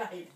life.